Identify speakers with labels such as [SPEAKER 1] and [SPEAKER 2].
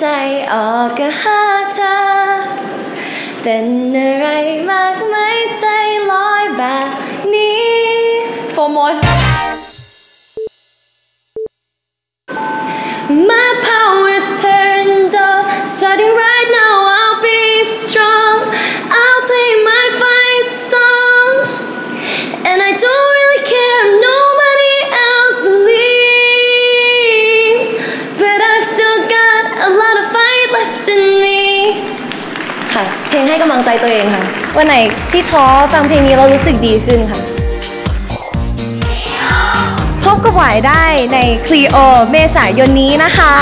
[SPEAKER 1] ใจออกก็หาเธอเป็นอะไรมากไหมใจลอยแบบนี้ For more ให้กำลังใจตัวเองค่ะ วันไหนที่ท้อฟังเพลงนี้เรารู้สึกดีขึ้นค่ะ พบกับหวายได้ในคลีโอเมษายนนี้นะคะ